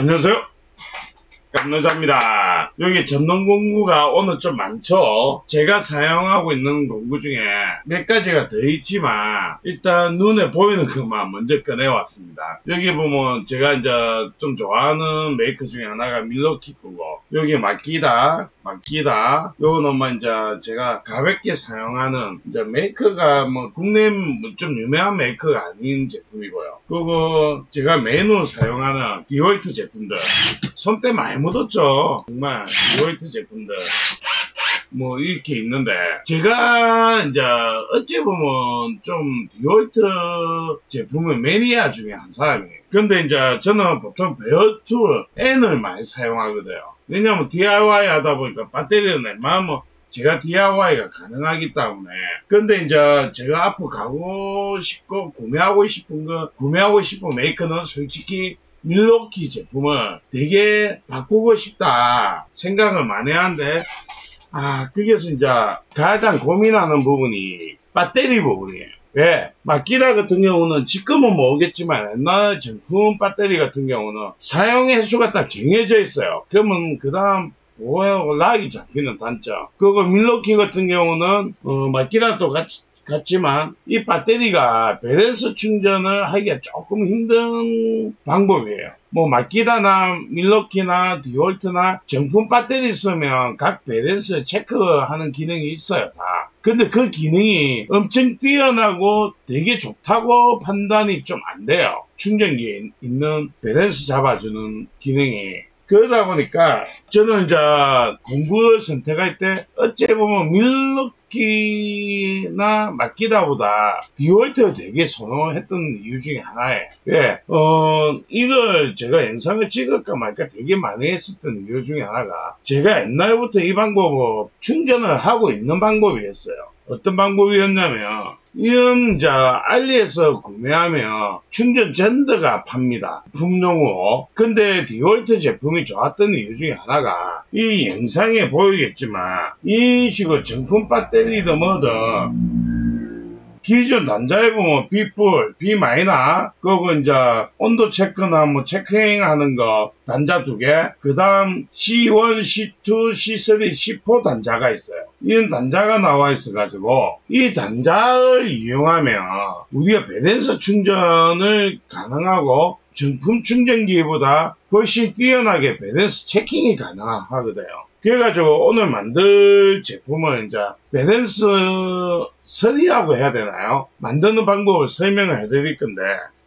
안녕하세요. 깜노자입니다. 여기 전동 공구가 오늘 좀 많죠? 제가 사용하고 있는 공구 중에 몇 가지가 더 있지만 일단 눈에 보이는 것만 먼저 꺼내왔습니다. 여기 보면 제가 이제 좀 좋아하는 메이커 중에 하나가 밀워키 거고 여기 마키다 마키다 요거는 뭐 이제 제가 가볍게 사용하는 이제 메이커가 뭐 국내 좀 유명한 메이커가 아닌 제품이고요. 그리고 제가 메인 사용하는 디월트 제품들 손때 많이 묻었죠. 정말 디월트 제품들. 뭐 이렇게 있는데 제가 이제 어찌 보면 좀 디월트 제품의 매니아 중에 한 사람이에요. 근데 이제 저는 보통 bare tool을 많이 사용하거든요. 왜냐면 DIY 하다 보니까 배터리는 웬만하면 제가 DIY가 가능하기 때문에. 근데 이제 제가 앞으로 가고 싶고 구매하고 싶은 거 구매하고 싶은 메이커는 솔직히 밀워키 제품을 되게 바꾸고 싶다 생각을 많이 하는데 아 그게서 이제 가장 고민하는 부분이 배터리 부분이에요 왜? 마키다 같은 경우는 지금은 모르겠지만 옛날 정품 배터리 같은 경우는 사용 횟수가 딱 정해져 있어요. 그러면 그 다음 보호하고 lock이 잡히는 단점. 그거 밀워키 같은 경우는 어, 마키다도 같이 같지만 이 배터리가 밸런스 충전을 하기가 조금 힘든 방법이에요. 뭐 마키다나 밀워키나 디월트나 정품 배터리 쓰면 각 밸런스 체크하는 기능이 있어요 다. 근데 그 기능이 엄청 뛰어나고 되게 좋다고 판단이 좀 안 돼요. 충전기에 있는 밸런스 잡아주는 기능이 그러다 보니까 저는 이제 공구를 선택할 때 어찌 보면 밀 로키나 마키다보다 디월트 되게 선호했던 이유 중에 하나예요. 왜? 어, 이걸 제가 영상을 찍을까 말까 되게 많이 했었던 이유 중에 하나가 제가 옛날부터 이 방법을 충전을 하고 있는 방법이었어요. 어떤 방법이었냐면 이제 알리에서 구매하면 충전 젠더가 팝니다. 품용으로. 근데 디월트 제품이 좋았던 이유 중에 하나가 이 영상에 보이겠지만 이 식으로 정품 배터리도 뭐든 기존 단자에 보면 B풀, B 마이너, 그거 이제 온도 체크나 뭐 체크행 하는 거 단자 두 개, 그 다음 C1, C2, C3, C4 단자가 있어요. 이런 단자가 나와 있어가지고 이 단자를 이용하면 우리가 밸런스 충전을 가능하고 정품 충전기보다 훨씬 뛰어나게 밸런스 checking이 가능하거든요. 그래가지고 오늘 만들 제품은 이제 밸런스 처리라고 해야 되나요? 만드는 방법을 설명을 해드릴 건데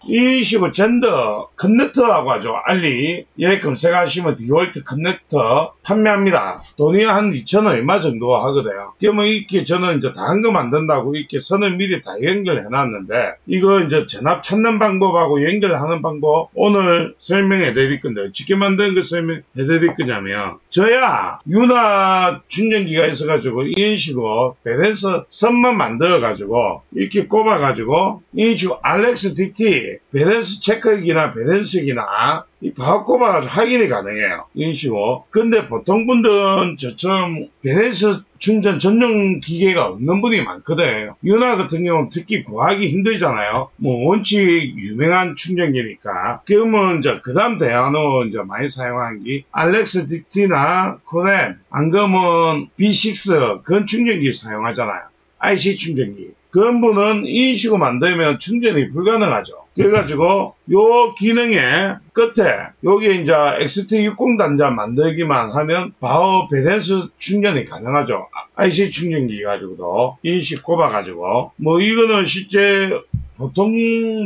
이 식으로 젠더 커넥터라고 하죠. 알리. 예, 검색하시면 디월트 커넥터 판매합니다. 돈이 한 2,000원 얼마 정도 하거든요. 그러면 이렇게 저는 이제 다 한 거 만든다고 이렇게 선을 미리 다 연결해 놨는데 이거 이제 전압 찾는 방법하고 연결하는 방법 오늘 설명해 드릴 건데 어떻게 만드는 거 설명해 드릴 거냐면 저야 유나 충전기가 있어가지고 이런 식으로 밸런스 선만 만들어 가지고 이렇게 꼽아 가지고 이런 식으로 알렉스 DT 밸런스 체크기나 밸런스기나 이 바꿔봐가지고 확인이 가능해요. 이런 식으로. 근데 보통 분들은 저처럼 밸런스 충전 전용 기계가 없는 분이 많거든요. 유나 같은 경우는 특히 구하기 힘들잖아요. 뭐 원칙 유명한 충전기니까. 그러면 이제 그 다음 대안으로 이제 많이 사용하는 게 알렉스 DT나 코덴, 안 그러면 B6 그런 충전기 사용하잖아요. IC 충전기. 그런 분은 이런 식으로 만들면 충전이 불가능하죠. 그래가지고 요 기능의 끝에 여기 이제 XT60 단자 만들기만 하면 바로 배댄스 충전이 가능하죠. IC 충전기 가지고도 인식 꼽아가지고 뭐 이거는 실제 보통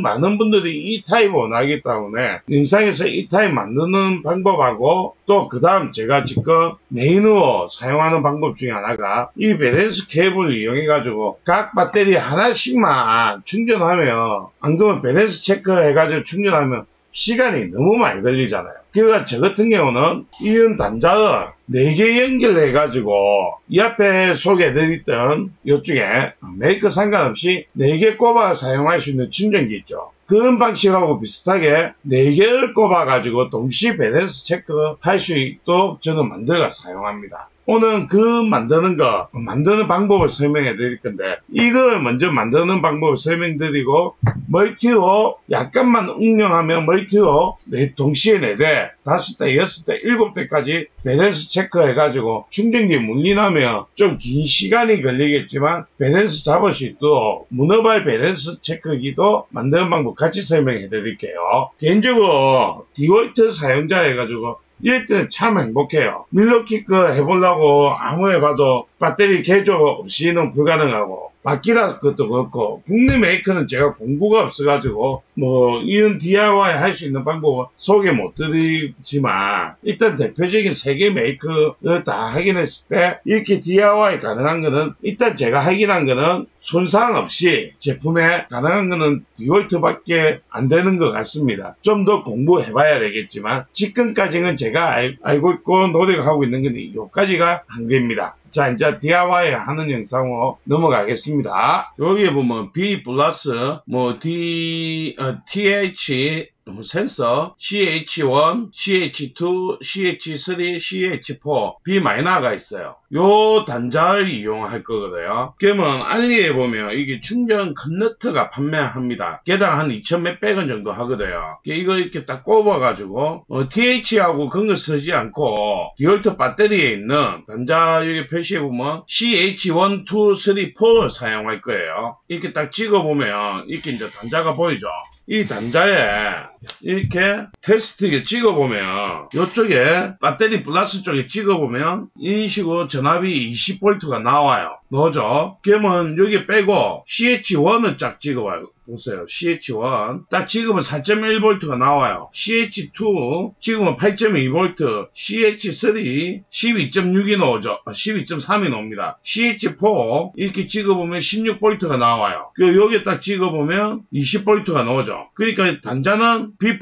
많은 분들이 이 타입 원하기 때문에 영상에서 이 타입 만드는 방법하고 또 그 다음 제가 지금 메인으로 사용하는 방법 중에 하나가 이 밸런스 케이블을 이용해 가지고 각 배터리 하나씩만 충전하면 안 그러면 밸런스 체크해 가지고 충전하면 시간이 너무 많이 걸리잖아요. 그러니까 저 같은 경우는 이은 단자를 4개 연결해가지고 이 앞에 소개해드렸던 이쪽에 메이커 상관없이 4개 꼽아 사용할 수 있는 충전기 있죠. 그런 방식하고 비슷하게 4개를 꼽아가지고 동시 밸런스 체크할 수 있도록 저는 만들어 사용합니다. 오늘 그 만드는 거, 만드는 방법을 설명해 드릴 건데, 이걸 먼저 만드는 방법을 설명드리고, 멀티로 약간만 응용하면 멀티로 네, 동시에 4대, 다섯 대, 여섯 대, 일곱 대까지 밸런스 체크해 가지고 충전기 물리나면 좀 긴 시간이 걸리겠지만 밸런스 잡을 수 있도록 문어발 밸런스 체크기도 만드는 방법 같이 설명해 드릴게요. 개인적으로 디월트 사용자 해가지고 이럴 때는 참 행복해요. 밀워키 거 해보려고 아무 해봐도 배터리 개조 없이는 불가능하고 마키다 것도 그렇고 국내 메이커는 제가 공부가 없어가지고 뭐 이런 DIY 할 수 있는 방법은 소개 못 드리지만 일단 대표적인 세계 메이커를 다 확인했을 때 이렇게 DIY 가능한 거는 일단 제가 확인한 거는 손상 없이 제품에 가능한 거는 디월트밖에 안 되는 것 같습니다. 좀 더 공부해 봐야 되겠지만 지금까지는 제가 알, 알고 있고 노력하고 있는 건 여기까지가 한계입니다. 자, 이제 DIY 하는 영상으로 넘어가겠습니다. 여기에 보면 B 플러스, 뭐 D, 어, TH, 뭐 센서 CH1, CH2, CH3, CH4, B 마이너가 있어요. 요 단자를 이용할 거거든요. 그러면 알리에 보면 이게 충전 컨넥터가 판매합니다. 개당 한 2천 몇백 원 정도 하거든요. 이거 이렇게 딱 꼽아가지고 어, TH하고 그런 거 쓰지 않고 디월트 배터리에 있는 단자 여기 표시해 보면 CH1, 2, 3, 4를 사용할 거예요. 이렇게 딱 찍어보면 이렇게 이제 단자가 보이죠. 이 단자에 이렇게 테스트기 찍어보면 이쪽에 배터리 플러스 쪽에 찍어보면 이 식으로 전압이 20V가 나와요. 넣어줘. 그러면 여기 빼고 CH1을 쫙 찍어봐요. 보세요. CH1. 딱 찍으면 4.1V가 나와요. CH2 찍으면 8.2V. CH3 12.6이 나오죠. 12.3이 아, 나옵니다. CH4 이렇게 찍어보면 16V가 나와요. 그 여기 딱 찍어보면 20V가 나오죠. 그러니까 단자는 B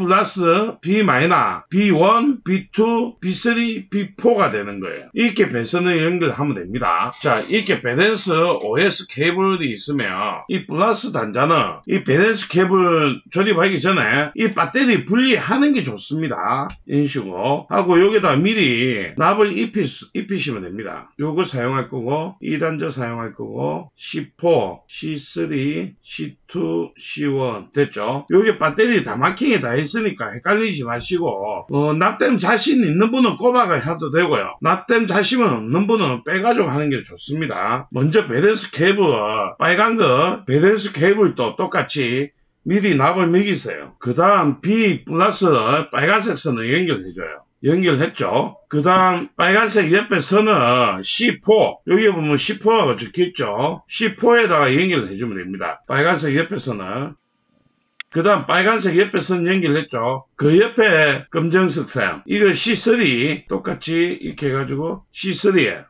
B 마이너스, B1, B2, B3, B4가 되는 거예요. 이렇게 배선을 연결하면 됩니다. 자, 이렇게 밸런스 OS 케이블이 있으면 이 플러스 단자는 이 밸런스 케이블 조립하기 전에 이 배터리 분리하는 게 좋습니다. 이런 식으로 하고 여기다 미리 납을 입히, 입히시면 됩니다. 요거 사용할 거고 이 단자 사용할 거고 C4, C3, C2, C1 됐죠? 여기 배터리 다 마킹이 다 있으니까 헷갈리지 마시고 어, 납땜 자신 있는 분은 꼽아가 해도 되고요. 납땜 자신 없는 분은 빼가지고 하는 게 좋습니다. 먼저 밸런스 케이블 빨간 거 밸런스 케이블도 똑같이 미리 납을 매기세요. 그 다음 B 플러스 빨간색 선을 연결해줘요. 연결했죠. 그 다음 빨간색 옆에 선은 C4 여기 보면 C4가 적혀있죠. C4에다가 연결해주면 됩니다. 빨간색 옆에 선은 그 다음 빨간색 옆에 선 연결했죠. 그 옆에 검정색 선 이걸 C3 똑같이 이렇게 해가지고 C3에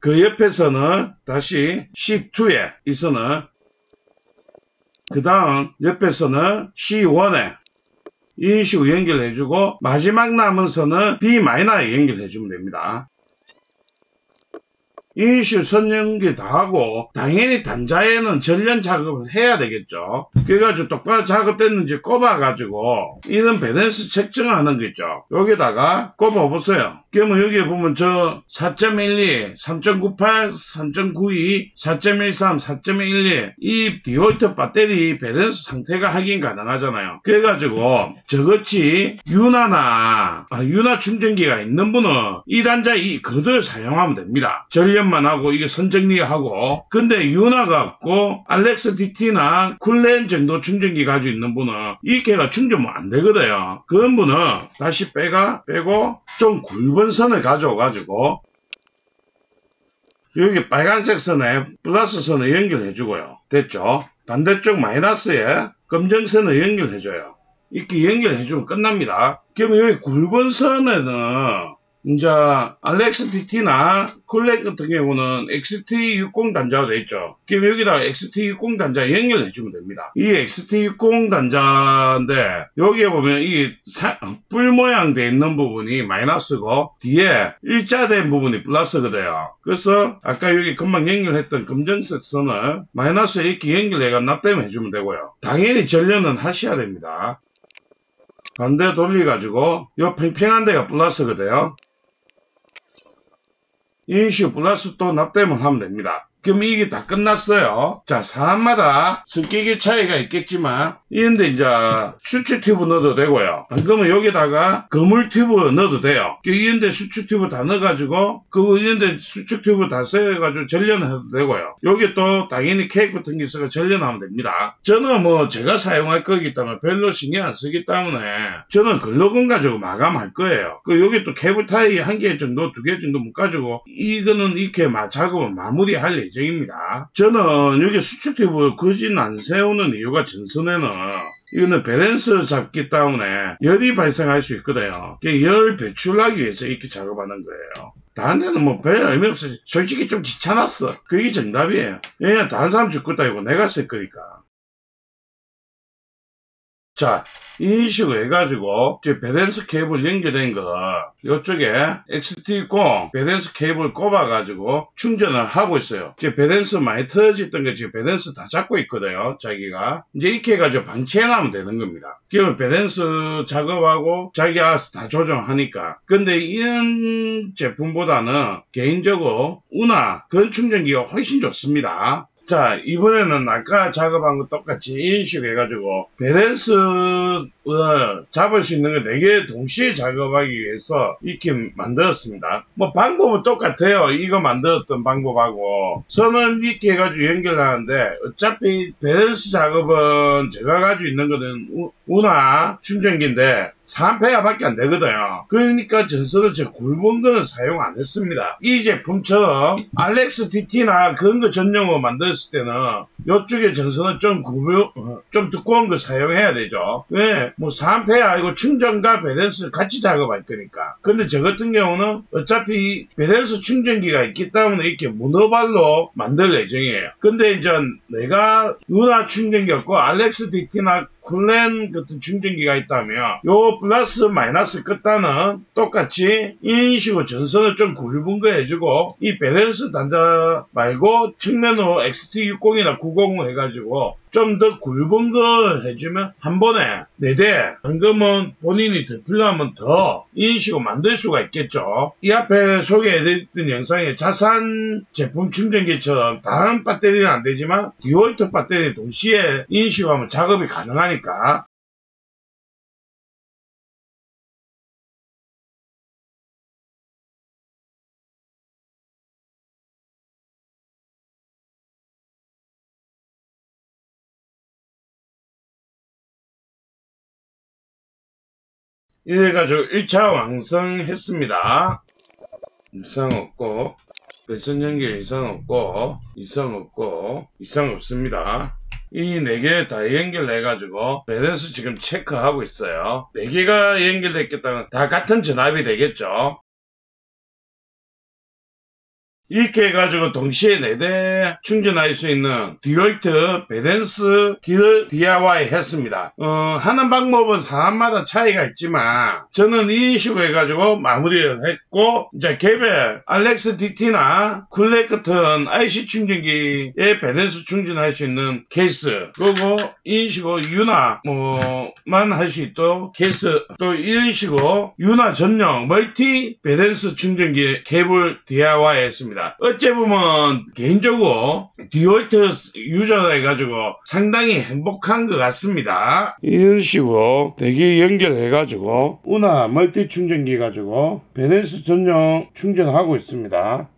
그 옆에서는 다시 C2에 이 선은 그 다음 옆에서는 C1에 이런 식으로 연결해주고 마지막 남은 선은 B 마이너에 연결해주면 됩니다. 인실 선연기 다 하고 당연히 단자에는 전련 작업을 해야 되겠죠. 그래가지고 똑바로 작업됐는지 꼽아가지고 이런 밸런스 책정하는 거 있죠. 여기다가 꼽아보세요. 그러면 여기 보면 저 4.12, 3.98, 3.92, 4.13, 4.12 이 DeWalt 배터리 밸런스 상태가 확인 가능하잖아요. 그래가지고 저같이 유나나 아, 유나 충전기가 있는 분은 이 단자 이 그들 사용하면 됩니다. 충전만 하고 이게 선정리하고 근데 유나가 없고 알렉스 DT나 쿨렌 정도 충전기 가지고 있는 분은 이렇게가 충전만 안 되거든요. 그런 분은 다시 빼가 빼고 좀 굵은 선을 가져가지고 여기 빨간색 선에 플러스 선을 연결해주고요. 됐죠? 반대쪽 마이너스에 검정선을 연결해줘요. 이렇게 연결해주면 끝납니다. 그러면 여기 굵은 선에는 이제 알렉스 PT나 콜렉 같은 경우는 XT60 단자가 되어 있죠. 그럼 여기다가 XT60 단자 연결해 주면 됩니다. 이 XT60 단자인데 여기에 보면 이 뿔 모양 되어 있는 부분이 마이너스고 뒤에 일자된 부분이 플러스거든요. 그래서 아까 여기 금방 연결했던 검정색 선을 마이너스에 이렇게 연결해가 납땜 해 주면 되고요. 당연히 전련은 하셔야 됩니다. 반대 돌려가지고 이 팽팽한 데가 플러스거든요. 인식 플러스 또 납땜을 하면 됩니다. 그럼 이게 다 끝났어요. 자, 사람마다 성격의 차이가 있겠지만, 이런데 이제 수축 튜브 넣어도 되고요. 안 그러면 여기다가 거물 튜브 넣어도 돼요. 이런데 수축 튜브 다 넣어가지고, 그거 이런데 수축 튜브 다 써가지고 전련해도 되고요. 여기 또 당연히 케이크 같은 게 있어서 전련하면 됩니다. 저는 뭐 제가 사용할 거기 때문에 별로 신경 안 쓰기 때문에 저는 글로건 가지고 마감할 거예요. 그 여기 또 케이블 타이 한 개 정도, 두 개 정도 묶어가지고, 이거는 이렇게 작업을 마무리할 예정입니다. 저는 여기 수축 튜브 굳이 안 세우는 이유가 전선에는 이거는 밸런스 잡기 때문에 열이 발생할 수 있거든요. 열 배출하기 위해서 이렇게 작업하는 거예요. 다른 데는 뭐 별 의미 없어. 솔직히 좀 귀찮았어. 그게 정답이에요. 왜냐, 다른 사람 죽고 따이고 내가 쓸 거니까. 자, 식으로 해가지고, 제 밸런스 케이블 연결된 거, 이쪽에 XT60 밸런스 케이블 꼽아가지고 충전을 하고 있어요. 제 밸런스 많이 터졌던 게 지금 밸런스 다 잡고 있거든요, 자기가. 이제 이렇게 해가지고 방치해놔면 되는 겁니다. 그러면 밸런스 작업하고 자기 알아서 다 조정하니까. 근데 이런 제품보다는 개인적으로 유나 그런 충전기가 훨씬 좋습니다. 자, 이번에는 아까 작업한 거 똑같이 인식을 해가지고, 밸런스를 잡을 수 있는 거 4개 동시에 작업하기 위해서 이렇게 만들었습니다. 뭐 방법은 똑같아요. 이거 만들었던 방법하고. 선을 이렇게 해가지고 연결하는데, 어차피 밸런스 작업은 제가 가지고 있는 거는 유, 유나 충전기인데, 3암페어밖에 안 되거든요. 그러니까 전선을 저 굵은 거는 사용 안 했습니다. 이 제품처럼 알렉스 DT나 그런 거 전용으로 만들었을 때는 이쪽에 전선을 좀 굵은, 좀 두꺼운 거 사용해야 되죠. 왜? 뭐 3암페어 이거 충전과 밸런스 같이 작업할 거니까. 근데 저 같은 경우는 어차피 밸런스 충전기가 있기 때문에 이렇게 모노발로 만들 예정이에요. 근데 이제 내가 유나 충전기 없고 알렉스 DT나 쿨렌 같은 충전기가 있다면 요 플러스 마이너스 끝단은 똑같이 이런 식으로 전선을 좀 굵은 거 해주고 이 밸런스 단자 말고 측면으로 XT60이나 90 해가지고 좀 더 굵은 거 해주면 한 번에 4대. 방금은 본인이 더 필요하면 더 식으로 만들 수가 있겠죠. 이 앞에 소개해드렸던 영상에 자산 제품 충전기처럼 다른 배터리는 안 되지만 DeWalt 배터리 동시에 이런 식으로 하면 작업이 가능하니까 이래가지고 1차 완성했습니다. 이상 없고 배선 연결 이상 없고 이상 없고 이상 없습니다. 이 네 개 다 연결해 가지고 밸런스 지금 체크하고 있어요. 네 개가 연결됐겠다면 다 같은 전압이 되겠죠. 이렇게 해가지고 동시에 4대 충전할 수 있는 DeWalt 밸런스 길 DIY 했습니다. 어, 하는 방법은 사람마다 차이가 있지만 저는 이 식으로 해가지고 마무리를 했고 이제 개별 알렉스 DT나 쿨렌 같은 RC 충전기에 밸런스 충전할 수 있는 케이스 그리고 이 식으로 유나 뭐만 할 수 있도록 케이스 또 이런 식으로 유나 전용 멀티 밸런스 충전기 케이블 DIY 했습니다. 어째 보면 개인적으로 DeWalt 유저라 해가지고 상당히 행복한 것 같습니다. 이런 식으로 대기 연결해가지고 유나 멀티 충전기 가지고 밸런스 전용 충전하고 있습니다.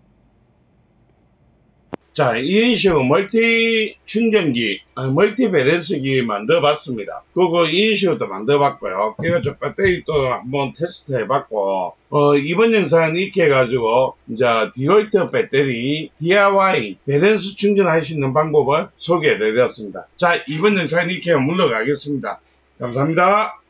자, 이런 식으로 멀티 충전기, 아, 멀티 밸런스기 만들어 봤습니다. 그거 이런 식으로 만들어 봤고요. 그래가지고 배터리 또 한번 테스트 해봤고, 어, 이번 영상은 이렇게 해가지고, 이제 DeWalt 배터리 DIY 밸런스 충전할 수 있는 방법을 소개해 드렸습니다. 자, 이번 영상은 이렇게 물러가겠습니다. 감사합니다.